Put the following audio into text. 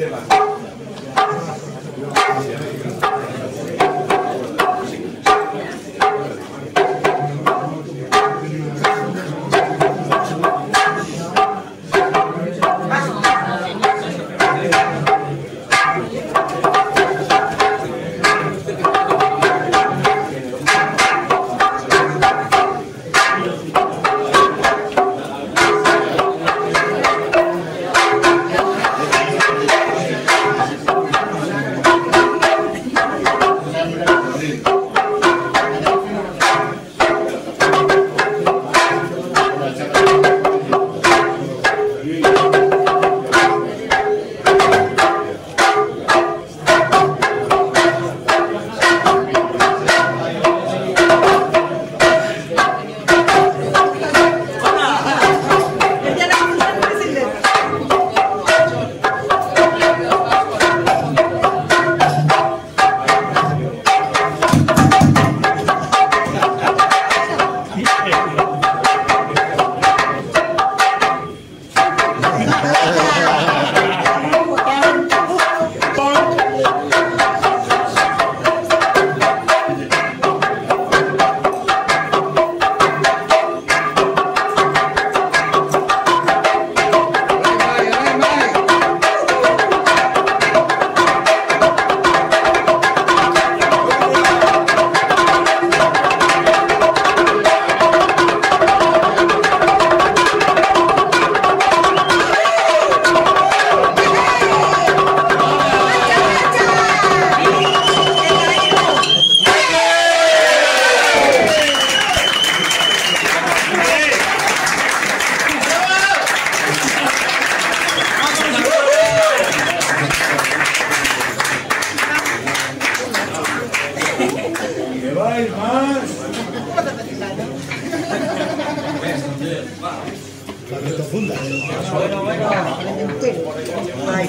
Gracias. hay más. La. Bueno, bueno. Ay,